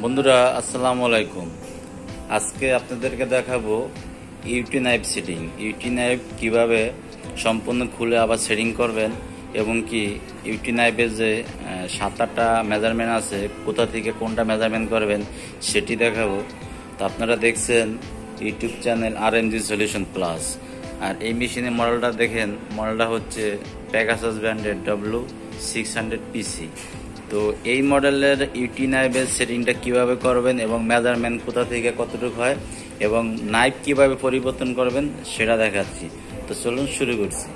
বন্ধুরা, আসসালামু আলাইকুম। আজকে আপনাদেরকে দেখাবো UT knife setting. UT knife কীভাবে সম্পূর্ণ খুলে আবার সেটিং করবেন এবং কি ইউটি নাইফের যে সাত আটটা মেজারমেন্ট আছে, কোথা থেকে কোনটা মেজারমেন্ট করবেন সেটি দেখাবো। তো আপনারা দেখছেন YouTube channel R M G solution plus. আর এই মেশিনের মডেলটা দেখেন, মডেলটা হচ্ছে প্যাগাসাস ব্র্যান্ডের ডব্লু সিক্স হান্ড্রেড পিসি তো এই মডেলের ইউটি নাইফের সেটিংটা কীভাবে করবেন এবং মেজারমেন্ট কোথা থেকে কতটুকু হয় এবং নাইফ কীভাবে পরিবর্তন করবেন সেটা দেখাচ্ছি। তো চলুন শুরু করছি।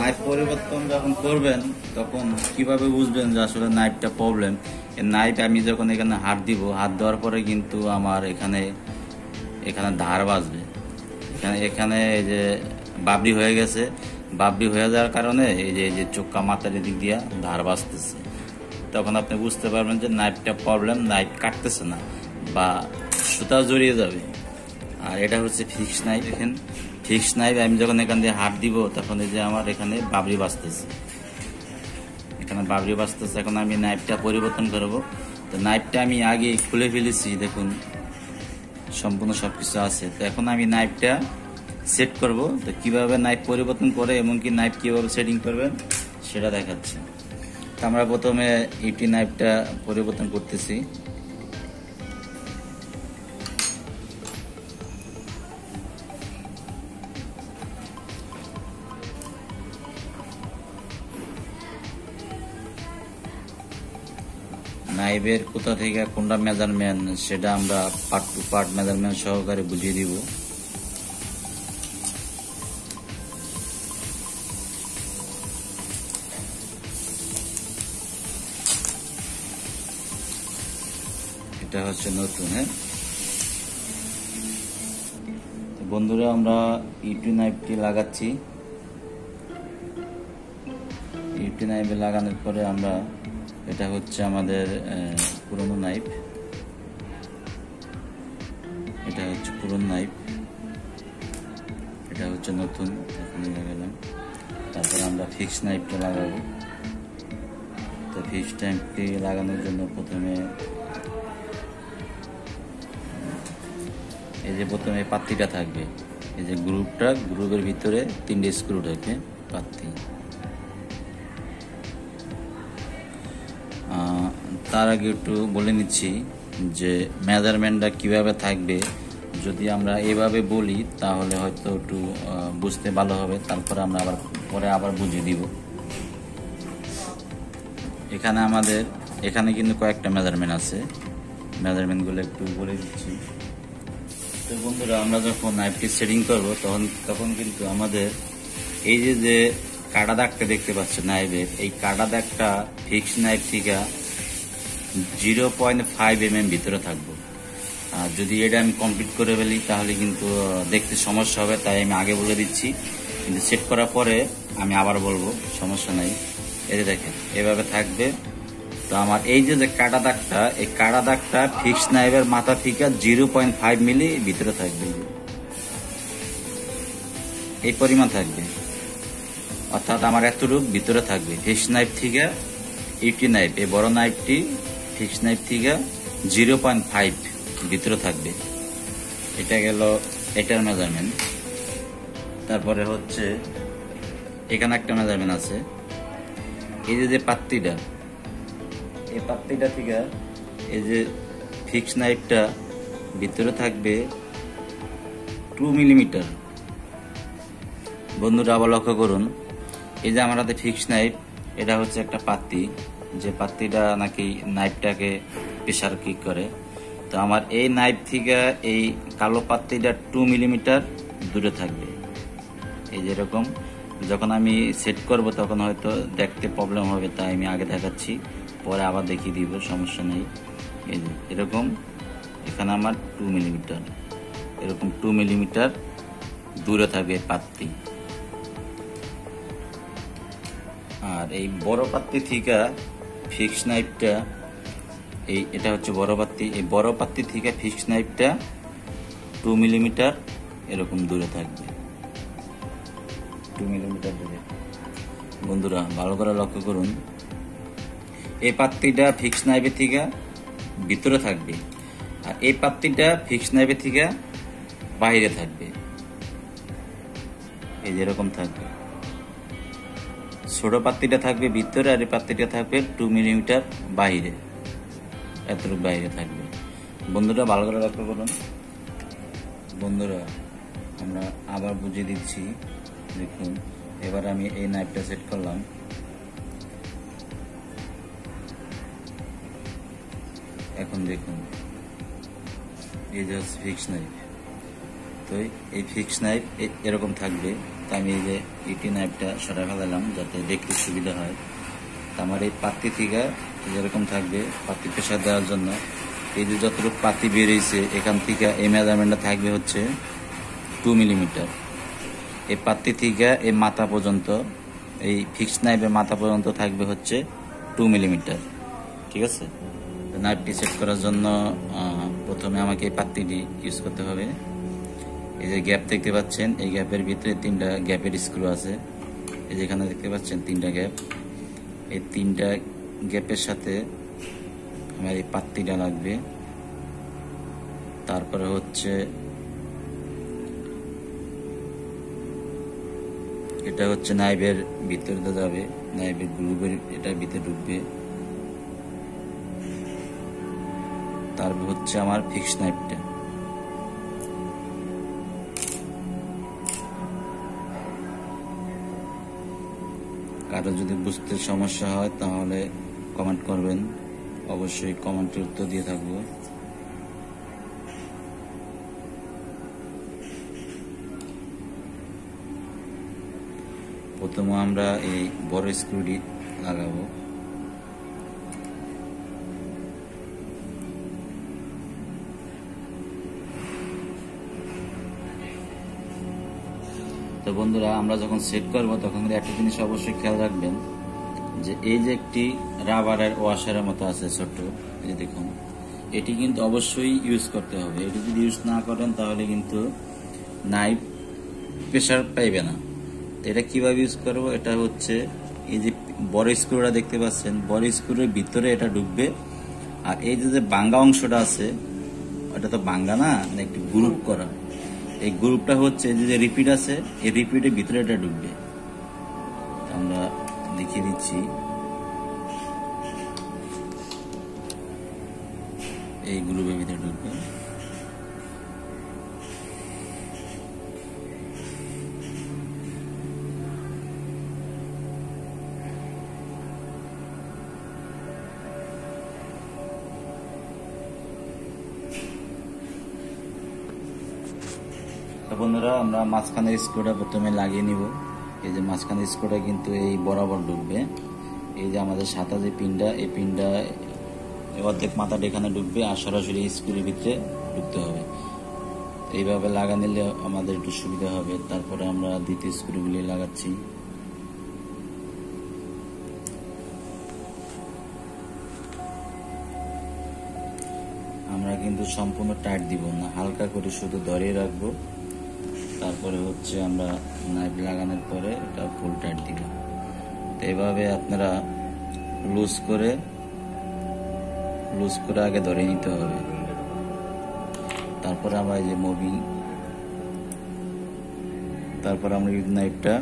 নাইফ পরিবর্তন যখন করবেন, তখন কীভাবে বুঝবেন যে আসলে নাইফটা প্রবলেম নাইফ আমি যখন এখানে হাত দিব, হাত দেওয়ার পরে কিন্তু আমার এখানে এখানে ধার বাজবে। এখানে এখানে এই যে বাবরি হয়ে গেছে। বাবরি হয়ে যাওয়ার কারণে এই যে এই যে চোক্কা মাথার দিক দিয়ে ধার বাজতেছে। তখন আপনি বুঝতে পারবেন যে নাইফটা প্রবলেম নাইফ কাটতেছে না, বা সুতা জড়িয়ে যাবে। আর এটা হচ্ছে ফিক্স নাইফ দেখেন। ফিক্স নাইফ আমি যখন এখান দিয়ে হাত দিব, তখন এই যে আমার এখানে বাবরি বাজতেছে। এখানে বাবরি বাঁচতেছে এখন আমি নাইফটা পরিবর্তন করব তো নাইফটা আমি আগে খুলে ফেলেছি, দেখুন। সম্পূর্ণ সব কিছু আছে। তো এখন আমি নাইফটা সেট করব। তো কীভাবে নাইফ পরিবর্তন করে, এমনকি নাইফ কীভাবে সেটিং করবেন, সেটা দেখাচ্ছি। আমরা প্রথমে ইটি নাইফটা পরিবর্তন করতেছি। নাইভের কোথা থেকে কোনটা মেজারমেন্ট সেটা আমরা পার্ট টু পার্ট মেজারমেন্ট সহকারে বুঝিয়ে দিব। এটা হচ্ছে নতুন হ্যাঁ? বন্ধুরা, আমরা ইউটি নাইফটি লাগাচ্ছি। ইউটি নাইফে লাগানোর পরে আমরা, এটা হচ্ছে আমাদের পুরনো নাইফ এটা হচ্ছে পুরনো নাইফ এটা হচ্ছে নতুন, এখানে লাগালাম তারপর আমরা ফিক্স নাইফটা লাগাবো। তো ফিক্স নাইফটি লাগানোর জন্য প্রথমে এই যে প্রথমে পাত্তিটা থাকবে। এই যে গ্রুপটা গ্রুপের ভিতরে তিনটে স্ক্রু থাকবে আহ, তার আগে একটু বলে নিচ্ছি যে মেজারমেন্টটা কীভাবে থাকবে। যদি আমরা এভাবে বলি তাহলে হয়তো একটু বুঝতে ভালো হবে। তারপরে আমরা আবার পরে আবার বুঝিয়ে দিব। এখানে আমাদের এখানে কিন্তু কয়েকটা মেজারমেন্ট আছে। মেজারমেন্টগুলো একটু বলে দিচ্ছি। তো বন্ধুরা, আমরা যখন নাইফটি সেটিং করব, তখন তখন কিন্তু আমাদের এই যে যে কাটা দাগটা দেখতে পাচ্ছেন নাইফের এই কাটা দাগটা ফিক্স নাইফ থেকে zero point five M M ভিতরে থাকব। আর যদি এটা আমি কমপ্লিট করে ফেলি, তাহলে কিন্তু দেখতে সমস্যা হবে, তাই আমি আগে বলে দিচ্ছি। কিন্তু সেট করার পরে আমি আবার বলব, সমস্যা নাই। যে দেখেন, এভাবে থাকবে। তো আমার এই যে যে কাটা দাগটা, এই কাটা দাগটা ফিক্স নাইভের মাথা থেকে জিরো পয়েন্ট ফাইভ মিলি ভিতরে থাকবে। এই পরিমাণ থাকবে। অর্থাৎ আমার এতটুকু ভিতরে থাকবে। ফিক্স নাইফ থেকে এইটি নাইফ, এই বড় নাইফটি ফিক্স নাইফ থেকে জিরো পয়েন্ট ফাইভ ভিতরে থাকবে। এটা গেল এটার মেজারমেন্ট তারপরে হচ্ছে এখানে একটা মেজারমেন্ট আছে। এই যে যে পাত্তিটা এই পাত্তিটা থেকে এই যে ফিক্স নাইফটা ভিতরে থাকবে টু মিলিমিটার বন্ধুরা আবার লক্ষ্য করুন, এই যে আমার হাতে ফিক্স নাইফ এটা হচ্ছে একটা পাত্তি যে পাত্তিটা নাকি নাইফটাকে প্রেশার কিক করে। তো আমার এই নাইফ থেকে এই কালো পাত্তিটা টু মিলিমিটার দূরে থাকবে। এই যেরকম যখন আমি সেট করব তখন হয়তো দেখতে প্রবলেম হবে, তাই আমি আগে দেখাচ্ছি। পরে আবার দেখিয়ে দিব, সমস্যা নেই। এই যে, এরকম, এখানে আমার টু মিলিমিটার এরকম টু মিলিমিটার দূরে থাকবে পাত্তি আর এই বড় পাত্তি থিকা ফিক্স নাইফটা এই, এটা হচ্ছে বড় পাত্তি এই বড় পাত্তি থিকা ফিক্স নাইফটা টু মিলিমিটার এরকম দূরে থাকবে। টু মিলিমিটার দূরে। বন্ধুরা, ভালো করে লক্ষ্য করুন। এই পাত্তিটা ফিক্স নাইফের থিকা ভিতরে থাকবে আর এই পাত্তিটা ফিক্স নাইভের থিকা বাইরে থাকবে। এই যেরকম থাকবে। ছোট পাত্তিটা থাকবে ভিতরে আর এই পাত্তিটা থাকবে টু মিলিমিটার বাইরে। এতটুকু বাইরে থাকবে। বন্ধুরা ভালো করে লক্ষ্য করুন। বন্ধুরা, আমরা আবার বুঝিয়ে দিচ্ছি। দেখুন, এবার আমি এই নাইফটা সেট করলাম। এখন দেখুন এই যে হচ্ছে ফিক্স নাইফ তো এই ফিক্স নাইফ এরকম থাকবে। তা আমি এই যে ইটি নাইফটা সরা ফেলালাম যাতে দেখতে সুবিধা হয়। তা আমার এই পাত্তি থেকে যেরকম থাকবে, পাতি প্রেশার দেওয়ার জন্য, এই যে যতটুকু পাতি বেরিয়েছে, এখান থেকে এই মেজারমেন্টটা থাকবে হচ্ছে টু মিলিমিটার এই পাত্তি থেকে এই মাথা পর্যন্ত, এই ফিক্স নাইফের মাথা পর্যন্ত থাকবে হচ্ছে টু মিলিমিটার ঠিক আছে? নাইফটি সেট করার জন্য প্রথমে আমাকে পাত্তিটি ইউজ করতে হবে। এই যে গ্যাপ দেখতে পাচ্ছেন, এই গ্যাপের ভিতরে তিনটা গ্যাপের স্ক্রু আছে। এই যেখানে দেখতে পাচ্ছেন তিনটা গ্যাপ এই তিনটা গ্যাপের সাথে আমার এই পাত্তিটা লাগবে। তারপরে হচ্ছে, এটা হচ্ছে নাইভের ভিতরে যাবে। নাইভের গ্রুপের এটা ভিতরে ঢুকবে। তারপর হচ্ছে আমার ফিক্স নাইফটা কারও যদি বুঝতে সমস্যা হয়, তাহলে কমেন্ট করবেন। অবশ্যই কমেন্টের উত্তর দিয়ে থাকব। প্রথমে আমরা এই বড় স্ক্রুটি লাগাবো। তো বন্ধুরা, আমরা যখন সেট করব, তখন একটা জিনিস অবশ্যই খেয়াল রাখবেন, যে এই যে একটি রাবারের ওয়াশারের মতো আছে ছোট্ট, এই দেখুন, এটি কিন্তু অবশ্যই ইউজ করতে হবে। এটি যদি ইউজ না করেন, তাহলে কিন্তু নাইফ প্রেশার পাইবে না। তো এটা কীভাবে ইউজ করব? এটা হচ্ছে, এই যে বড় স্ক্রুটা দেখতে পাচ্ছেন, বড় স্ক্রুর ভিতরে এটা ঢুকবে। আর এই যে যে বাঙ্গা অংশটা আছে, ওটা তো বাঙ্গা না মানে একটু গ্রুপ করা। এই গ্রুপটা হচ্ছে যে যে রিপিট আছে, এই রিপিটের ভিতরে এটা ঢুকবে। আমরা লিখে দিচ্ছি এই গ্রুপের ভিতরে ঢুকবে। তো বন্ধুরা, আমরা মাঝখানের স্ক্রুটা প্রথমে লাগিয়ে নিব। এই যে মাঝখানের স্ক্রুটা কিন্তু এই বরাবর ঢুকবে। এই যে আমাদের সাদা যে পিনটা, এই পিনটা অর্ধেক মাথাটা এখানে ঢুকবে আর সরাসরি স্ক্রুর ভিতরে ঢুকতে হবে। এইভাবে লাগা নিলে আমাদের একটু সুবিধা হবে। তারপরে আমরা দ্বিতীয় স্ক্রুগুলি লাগাচ্ছি। আমরা কিন্তু সম্পূর্ণ টাইট দিব না। হালকা করে শুধু ধরিয়ে রাখব। তারপরে হচ্ছে আমরা নাইফ লাগানোর পরে এটা ফুল টাইট দিলাম। তো এইভাবে আপনারা লুজ করে লুজ করে আগে ধরে নিতে হবে। তারপরে আমরা এই যে মুভিং তারপর আমরা ইউজ নাইফটা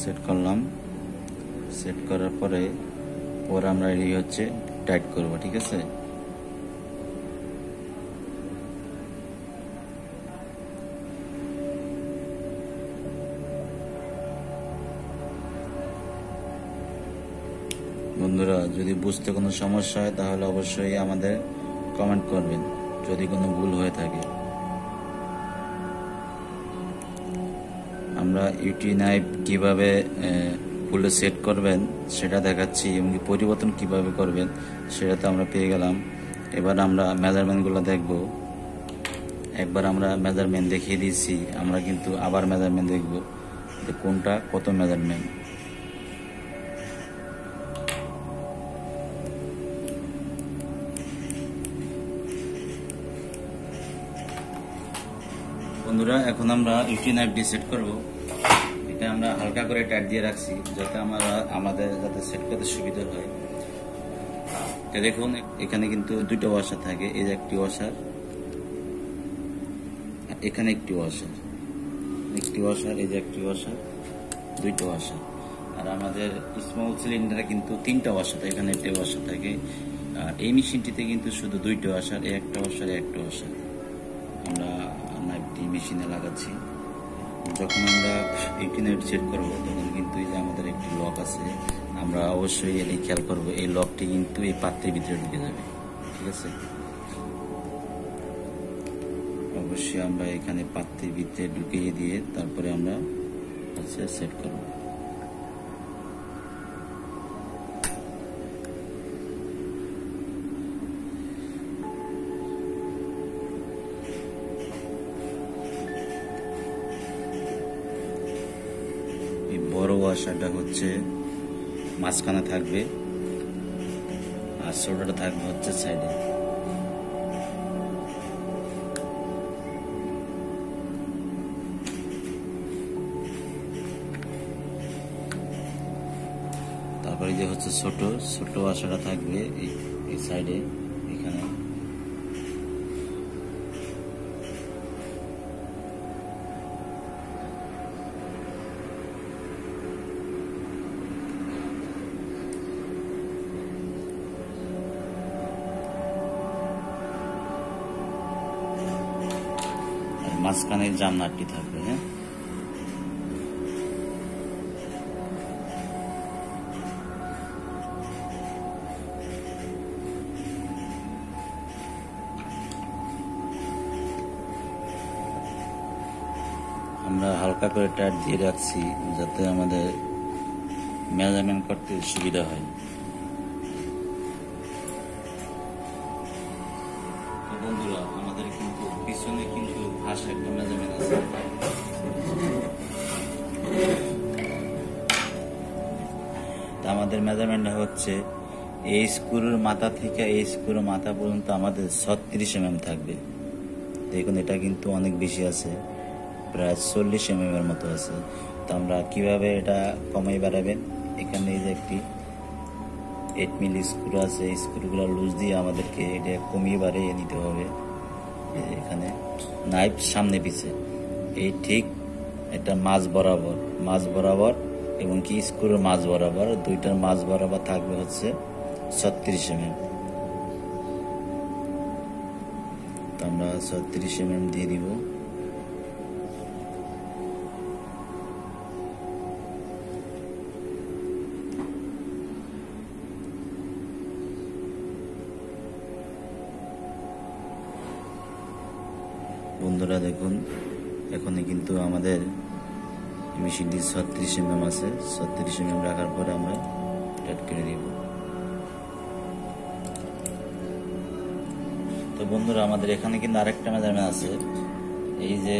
সেট করলাম। সেট করার পরে পরে আমরা এই হচ্ছে টাইট করব, ঠিক আছে? বন্ধুরা, যদি বুঝতে কোনো সমস্যা হয়, তাহলে অবশ্যই আমাদের কমেন্ট করবেন, যদি কোনো ভুল হয়ে থাকে। আমরা ইউটি নাইফ কীভাবে ফুলে সেট করবেন, সেটা দেখাচ্ছি এবং পরিবর্তন কীভাবে করবেন, সেটা তো আমরা পেয়ে গেলাম। এবার আমরা মেজারমেন্টগুলো দেখব। একবার আমরা মেজারমেন্ট দেখিয়ে দিয়েছি, আমরা কিন্তু আবার মেজারমেন্ট দেখব কোনটা কত মেজারমেন্ট বন্ধুরা, এখন আমরা ইউটি নাইফ দিয়ে সেট করব। এটা আমরা হালকা করে টাইট দিয়ে রাখছি, যাতে আমরা, আমাদের যাতে সেট করতে সুবিধা হয়। তো দেখুন, এখানে কিন্তু দুইটা ওয়াশার থাকে। এই যে একটি ওয়াশার এখানে একটি ওয়াশার একটি ওয়াশার এই যে একটি ওয়াশার দুইটা ওয়াশার আর আমাদের স্মল সিলিন্ডারে কিন্তু তিনটা ওয়াশার থাকে, এখানে একটা ওয়াশার থাকে। আর এই মেশিনটিতে কিন্তু শুধু দুইটা ওয়াশার একটা ওয়াশার একটা ওয়াশার আমরা নাইফটি মেশিনে লাগাচ্ছি। যখন আমরা এইটি চেক করব, তখন কিন্তু এই যে আমাদের একটি লক আছে, আমরা অবশ্যই এটি খেয়াল করব, এই লকটি কিন্তু এই পাত্রের ভিতরে ঢুকে যাবে, ঠিক আছে? অবশ্যই আমরা এখানে পাত্রের ভিতরে ঢুকিয়ে দিয়ে তারপরে আমরা হচ্ছে সেট করব। হচ্ছে মাঝখানে থাকবে আর ছোটটা থাকবে হচ্ছে সাইডে তারপরে যে হচ্ছে ছোট ছোট আশাটা থাকবে এই সাইডে জান্নারটি থাকবে হ্যাঁ আমরা হালকা করে টাইট দিয়ে রাখছি যাতে আমাদের মেজারমেন্ট করতে সুবিধা হয়। হচ্ছে এই স্ক্রুর মাথা থেকে এই স্ক্রুর মাথা পর্যন্ত আমাদের ছত্রিশ এম থাকবে। দেখুন, এটা কিন্তু অনেক বেশি আছে, প্রায় চল্লিশ এম এর মতো আছে। তো আমরা কীভাবে এটা কমাই বাড়াবেন? এখানে এই যে একটি এইট মিলি স্ক্রু আছে, এই স্ক্রুগুলো লুজ দিয়ে আমাদেরকে এটা কমিয়ে বাড়িয়ে নিতে হবে। এখানে নাইফ সামনে পিছে। এই ঠিক এটা মাছ বরাবর মাছ বরাবর এবং কি স্ক্রুর মাছ বরাবর, দুইটার মাছ বরাবর থাকবে হচ্ছে ছত্রিশ এম তো আমরা ছত্রিশ এম দিয়ে দিব। বন্ধুরা দেখুন এখানে কিন্তু আমাদের মেশিনটি ছত্রিশ এম আছে। ছত্রিশ এম রাখার পরে আমরা টাইট করে দিব। তো বন্ধুরা, আমাদের এখানে কিন্তু আরেকটা মেজারমেন্ট আছে। এই যে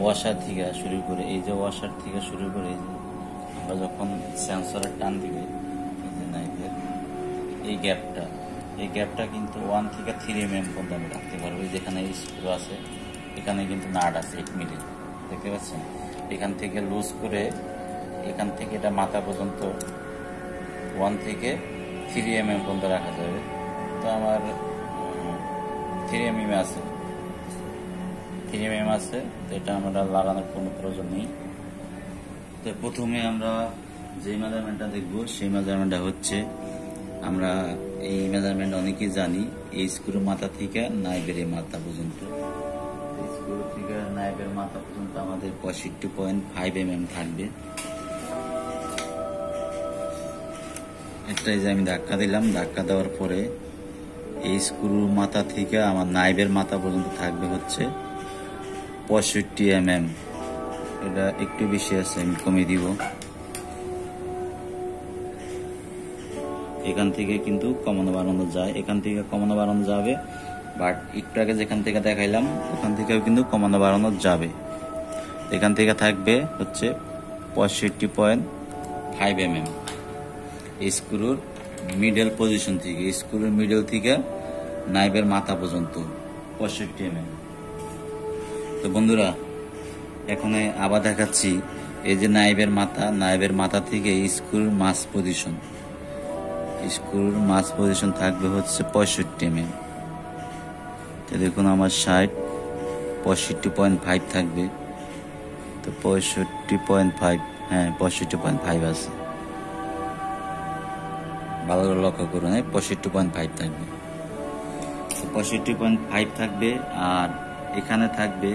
ওয়াশার থেকে শুরু করে, এই যে ওয়াশার থেকে শুরু করে, এই যে আমরা যখন সেন্সরের টান দিবে, এই গ্যাপটা এই গ্যাপটা কিন্তু ওয়ান থেকে থ্রি এম এম পর্যন্ত আমি রাখতে পারব। যেখানে স্ক্রু আছে, এখানে কিন্তু নাট আছে এইট মিলি। দেখতে পাচ্ছেন? এখান থেকে লুজ করে এখান থেকে এটা মাথা পর্যন্ত ওয়ান থেকে থ্রি এম এম পর্যন্ত রাখা যাবে। তো আমার থ্রি এম এম আছে। থ্রি এম এম আছে, তো এটা আমরা লাগানোর কোনো প্রয়োজন নেই। তো প্রথমে আমরা যে মেজারমেন্টটা দেখব, সেই মেজারমেন্টটা হচ্ছে, আমরা এই মেজারমেন্ট অনেকেই জানি, এই স্ক্রু মাথা থেকে নাইবের এই মাথা পর্যন্ত। নাইবের মাথা পর্যন্ত আমাদের পঁয়ষট্টি পয়েন্ট ফাইভ এম এম থাকবে। একটা যে আমি ধাক্কা দিলাম, ধাক্কা দেওয়ার পরে এই স্ক্রুর মাথা থেকে আমার নাইবের মাথা পর্যন্ত থাকবে হচ্ছে পঁয়ষট্টি এম এম এটা একটু বেশি আছে, আমি কমিয়ে দিব। এখান থেকে কিন্তু কমানো বাড়ানো যায়। এখান থেকে কমানো বাড়ানো যাবে বাট একটু আগে যেখান থেকে দেখাইলাম, ওখান থেকেও কিন্তু কমানো বাড়ানো যাবে। এখান থেকে থাকবে হচ্ছে পঁয়ষট্টি পয়েন্ট ফাইভ এম এম স্ক্রুর মিডল পজিশন থেকে স্ক্রুর মিডল থেকে নাইবের মাথা পর্যন্ত পঁয়ষট্টি এম তো বন্ধুরা, এখন আবার দেখাচ্ছি, এই যে নাইবের মাথা নাইবের মাথা থেকে স্ক্রুর মাস পজিশন স্ক্রুর মাছ পজিশন থাকবে হচ্ছে পঁয়ষট্টি এম এম তো দেখুন আমার ষাট, পঁয়ষট্টি পয়েন্ট ফাইভ থাকবে। তো পঁয়ষট্টি পয়েন্ট ফাইভ হ্যাঁ পঁয়ষট্টি পয়েন্ট ফাইভ আছে। ভালো করে লক্ষ্য করুন হ্যাঁ পঁয়ষট্টি পয়েন্ট ফাইভ থাকবে। তো পঁয়ষট্টি পয়েন্ট ফাইভ থাকবে, আর এখানে থাকবে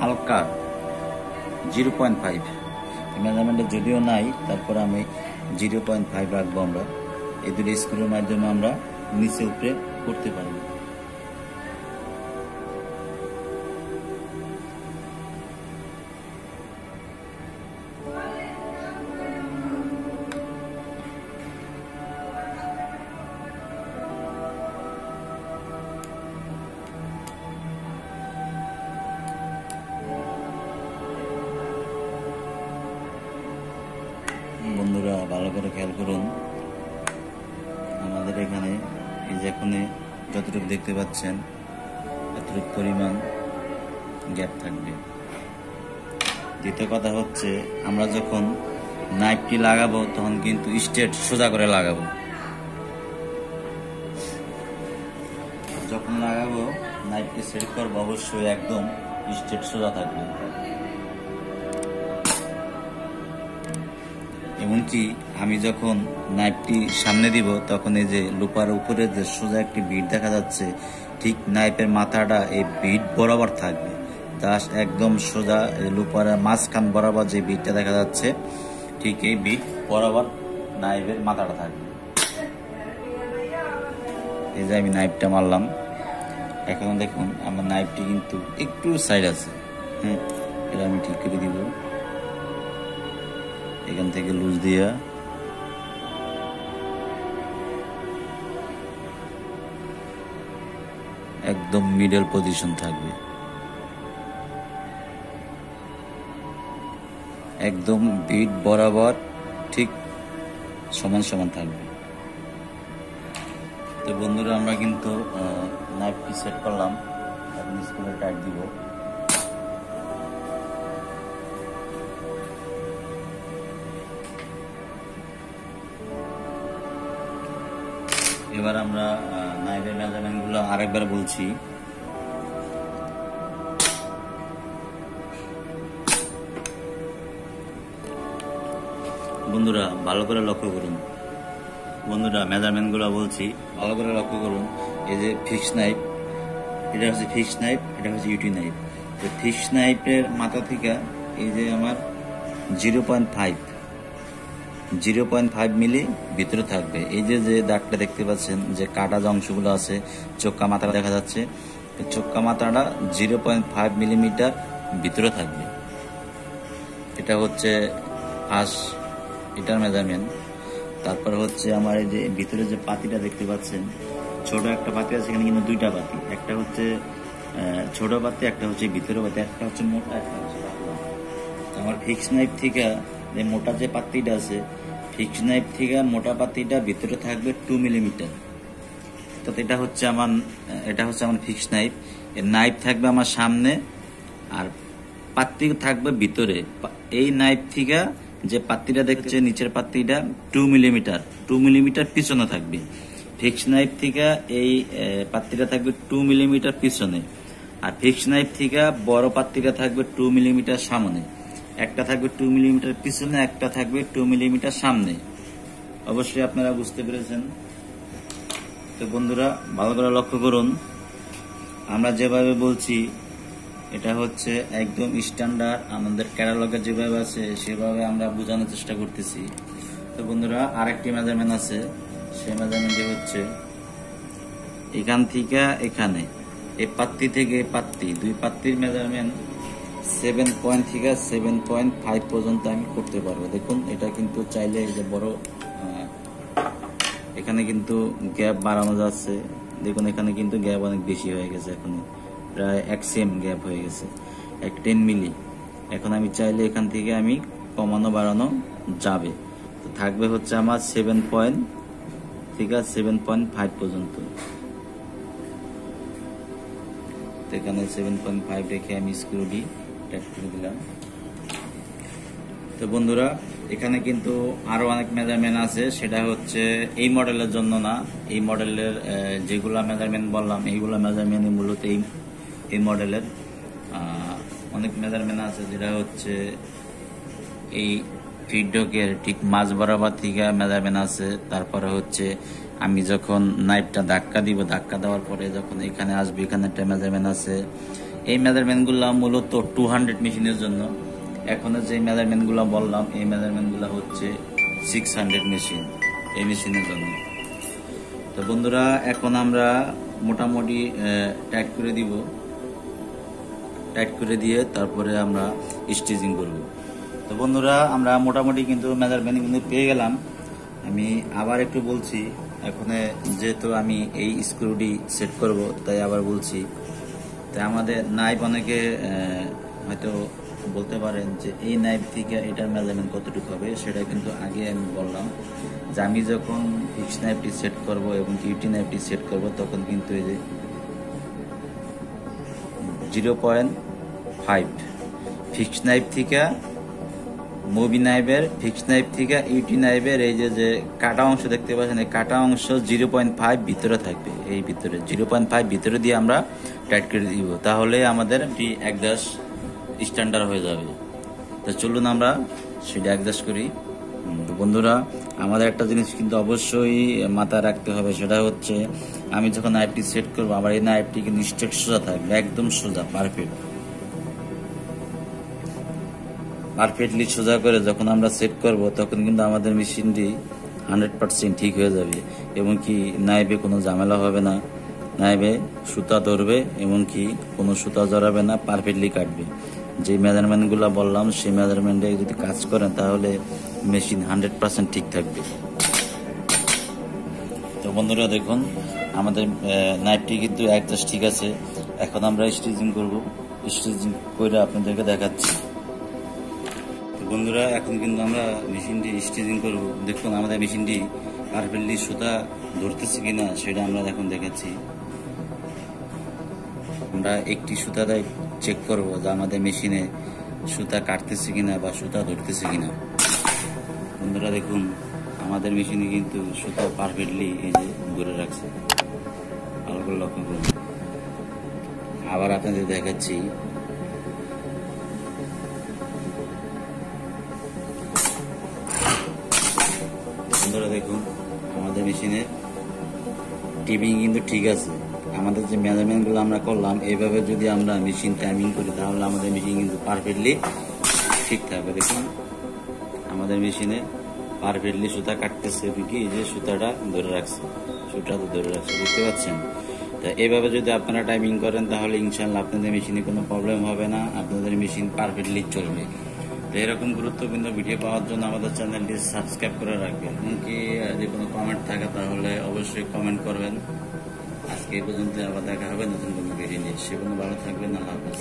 হালকা জিরো পয়েন্ট ফাইভ মেজারমেন্টে যদিও নাই, তারপর আমি জিরো পয়েন্ট ফাইভ রাখব আমরা। এই দুটো স্ক্রুর মাধ্যমে আমরা নিচে উপরে করতে পারব। পাচ্ছেন এতটুকু পরিমাণ গ্যাপ থাকবে। দ্বিতীয় কথা হচ্ছে, আমরা যখন নাইফটি লাগাবো, তখন কিন্তু স্টেট সোজা করে লাগাবো। যখন লাগাবো, নাইফটি সেট করব, অবশ্যই একদম স্টেট সোজা থাকবে। এমনকি আমি যখন নাইফটি সামনে দিব, তখন এই যে লুপার উপরে যে সোজা একটি বিট দেখা যাচ্ছে, ঠিক নাইফের মাথাটা এই বিট বরাবর থাকবে। দাস একদম সোজা লুপার মাঝখান বরাবর যে বিটটা দেখা যাচ্ছে, ঠিক এই বিট বরাবর নাইফের মাথাটা থাকবে। এই যে আমি নাইফটা মারলাম। এখন দেখুন, আমার নাইফটি কিন্তু একটু সাইড আছে। হ্যাঁ এটা আমি ঠিক করে দিব। এখান থেকে লুজ দিয়া। একদম মিডল পজিশন থাকবে। একদম বিট বরাবর ঠিক সমান সমান থাকবে। তো বন্ধুরা, আমরা কিন্তু নাইফটি সেট করলাম? এখন স্কুলে টাইট দিব। এবার আমরা নাইফের মেজারমেন্টগুলো আরেকবার বলছি। বন্ধুরা, ভালো করে লক্ষ্য করুন। বন্ধুরা মেজারমেন্টগুলো বলছি, ভালো করে লক্ষ্য করুন। এই যে ফিক্স নাইফ, এটা হচ্ছে ফিক্স নাইফ, এটা হচ্ছে ইউটি নাইফ। তো ফিক্স নাইফের মাথা থেকে এই যে আমার zero point five zero point five milli ভিতরে থাকবে। এই যে যে দাগটা দেখতে পাচ্ছেন, যে কাটা যে অংশগুলো আছে, চোক্কা মাথা দেখা যাচ্ছে চোক্কা মাথাটা জিরো পয়েন্ট ফাইভ মিলিমিটার ভিতরে থাকবে। এটা হচ্ছে ফার্স্ট এটার মেজারমেন্ট। তারপর হচ্ছে আমার এই যে ভিতরে যে পাতিটা দেখতে পাচ্ছেন, ছোট একটা পাতি আছে, এখানে কিন্তু দুইটা পাতি। একটা হচ্ছে ছোট পাতি, একটা হচ্ছে ভিতরে পাতি, একটা হচ্ছে মোটা, একটা হচ্ছে আমার ফিক্স নাইফ থেকে যে মোটা যে পাত্তিটা আছে ফিক্স নাইফ থেকে মোটা পাত্তিটা ভিতরে থাকবে টু মিলিমিটার তো এটা হচ্ছে আমার, এটা হচ্ছে আমার ফিক্স নাইফ এর নাইফ থাকবে আমার সামনে, আর পাত্তি থাকবে ভিতরে। এই নাইফ থেকে যে পাত্তিটা দেখছে নিচের পাত্তিটা টু মিলিমিটার টু মিলিমিটার পিছনে থাকবে। ফিক্স নাইফ থেকে এই পাত্তিটা থাকবে টু মিলিমিটার পিছনে। আর ফিক্স নাইফ থেকে বড় পাত্তিটা থাকবে টু মিলিমিটার সামনে। একটা থাকবে টু মিলিমিটার পিছনে, একটা থাকবে টু মিলিমিটার সামনে। অবশ্যই আপনারা বুঝতে পেরেছেন। তো বন্ধুরা, ভালো করে লক্ষ্য করুন। আমরা যেভাবে বলছি, এটা হচ্ছে একদম স্ট্যান্ডার্ড আমাদের ক্যাটালগে যেভাবে আছে, সেভাবে আমরা বোঝানোর চেষ্টা করতেছি। তো বন্ধুরা, আরেকটি মেজারমেন্ট আছে। সেই মেজারমেন্টটি হচ্ছে এখান থেকে এখানে এই পাত্তি থেকে পাত্তি, দুই পাত্তির মেজারমেন্ট সেভেন পয়েন্ট থেকে সেভেন পয়েন্ট ফাইভ পর্যন্ত আমি করতে পারব। দেখুন, এটা কিন্তু চাইলে এই যে বড় এখানে কিন্তু গ্যাপ বাড়ানো যাচ্ছে। দেখুন, এখানে কিন্তু গ্যাপ অনেক বেশি হয়ে গেছে এখন প্রায় এক সেম গ্যাপ হয়ে গেছে, এক টেন মিলি। এখন আমি চাইলে এখান থেকে আমি কমানো বাড়ানো যাবে। তো থাকবে হচ্ছে আমার সেভেন পয়েন্ট, ঠিক আছে, সেভেন পয়েন্ট ফাইভ পর্যন্ত। এখানে সেভেন পয়েন্ট ফাইভ রেখে আমি স্ক্রুটি তো বন্ধুরা, এখানে কিন্তু আরও অনেক মেজারমেন্ট আছে। সেটা হচ্ছে এই মডেলের জন্য না, এই মডেলের যেগুলা মেজারমেন্ট বললাম, এইগুলা মেজারমেন্ট মূলত এই এই মডেলের অনেক মেজারমেন্ট আছে, যেটা হচ্ছে এই ফিডডকের ঠিক মাঝ বরাবর থেকে মেজারমেন্ট আছে। তারপরে হচ্ছে আমি যখন নাইফটা ধাক্কা দিব, ধাক্কা দেওয়ার পরে যখন এখানে আসবে, এখানে একটা মেজারমেন্ট আছে। এই মেজারমেন্টগুলো মূলত টু হান্ড্রেড মেশিনের জন্য। এখন যে মেজারমেন্টগুলো বললাম, এই মেজারমেন্টগুলো হচ্ছে সিক্স হান্ড্রেড মেশিন এই মেশিনের জন্য। তো বন্ধুরা, এখন আমরা মোটামুটি টাইট করে দিব। টাইট করে দিয়ে তারপরে আমরা স্টিচিং করব। তো বন্ধুরা, আমরা মোটামুটি কিন্তু মেজারমেন্ট কিন্তু পেয়ে গেলাম। আমি আবার একটু বলছি, এখন যেহেতু আমি এই স্ক্রুটি সেট করব, তাই আবার বলছি তাই আমাদের নাইফ অনেকে হয়তো বলতে পারেন যে এই নাইফ থেকে এটার মেজারমেন্ট কতটুকু হবে, সেটা কিন্তু আগে আমি বললাম যে আমি যখন ফিক্স নাইফটি সেট করব এবং কিউটি নাইফটি সেট করব, তখন কিন্তু এই যে zero point five fix knife থেকে মুভি নাইফের ফিক্স নাইফ থেকে ইউটি নাইফের এই যে যে কাটা অংশ দেখতে পাচ্ছেন, এই কাটা অংশ জিরো পয়েন্ট ফাইভ ভিতরে থাকবে। এই ভিতরে জিরো পয়েন্ট ফাইভ ভিতরে দিয়ে আমরা টাইট করে দিব। তাহলে আমাদের এটি একদাস স্ট্যান্ডার্ড হয়ে যাবে। তো চলুন আমরা সেটা একদাস করি। বন্ধুরা, আমাদের একটা জিনিস কিন্তু অবশ্যই মাথায় রাখতে হবে, সেটা হচ্ছে আমি যখন নাইফটি সেট করব, আমার এই নাইফটি কিন্তু স্ট্রেট সোজা থাকবে, একদম সোজা পারফেক্ট পারফেক্টলি সোজা করে যখন আমরা সেট করব, তখন কিন্তু আমাদের মেশিনটি হান্ড্রেড পার্সেন্ট ঠিক হয়ে যাবে। এবং কি নাইবে কোনো ঝামেলা হবে না। নাইবে সুতা ধরবে এবং কি কোনো সুতা জড়াবে না পারফেক্টলি কাটবে। যে মেজারমেন্টগুলো বললাম, সেই মেজারমেন্টে যদি কাজ করেন, তাহলে মেশিন হান্ড্রেড পার্সেন্ট ঠিক থাকবে। তো বন্ধুরা দেখুন, আমাদের নাইফটি কিন্তু একজাস্ট ঠিক আছে। এখন আমরা স্টিচিং করব। স্টিচিং করে আপনাদেরকে দেখাচ্ছি। বন্ধুরা, এখন কিন্তু আমরা মেশিনটি স্টিচিং করব। দেখুন, আমাদের মেশিনটি পারফেক্টলি সুতা ধরতেছে কিনা, সেটা আমরা এখন দেখাচ্ছি। আমরা একটি সুতা চেক করব যে আমাদের মেশিনে সুতা কাটতেছে কিনা বা সুতা ধরতেছে কিনা। বন্ধুরা, দেখুন, আমাদের মেশিনে কিন্তু সুতা পারফেক্টলি এই যে ধরে রাখছে। ভালো করে লক্ষ্য করুন। আবার আপনাদের দেখাচ্ছি বন্ধুরা দেখুন আমাদের মেশিনে টিভিং কিন্তু ঠিক আছে। আমাদের যে মেজারমেন্টগুলো আমরা করলাম এইভাবে যদি আমরা মেশিন টাইমিং করি, তাহলে আমাদের মেশিন কিন্তু পারফেক্টলি ঠিক থাকবে। দেখুন, আমাদের মেশিনে পারফেক্টলি সুতা কাটতেছে। কি? যে সুতাটা ধরে রাখছে। সুতাটা ধরে রাখছে, বুঝতে পারছেন? তা এইভাবে যদি আপনারা টাইমিং করেন, তাহলে ইনশাল্লাহ আপনাদের মেশিনে কোনো প্রবলেম হবে না। আপনাদের মেশিন পারফেক্টলি চলবে। তো এরকম গুরুত্বপূর্ণ ভিডিও পাওয়ার জন্য আমাদের চ্যানেলটি সাবস্ক্রাইব করে রাখবেন। এমনকি যদি কোনো কমেন্ট থাকে, তাহলে অবশ্যই কমেন্ট করবেন। আজকে এই পর্যন্ত আবার দেখা হবে নতুন কোনো ভিডিও নিয়ে। সে ভালো থাকবেন, আল্লাহ হাফেজ।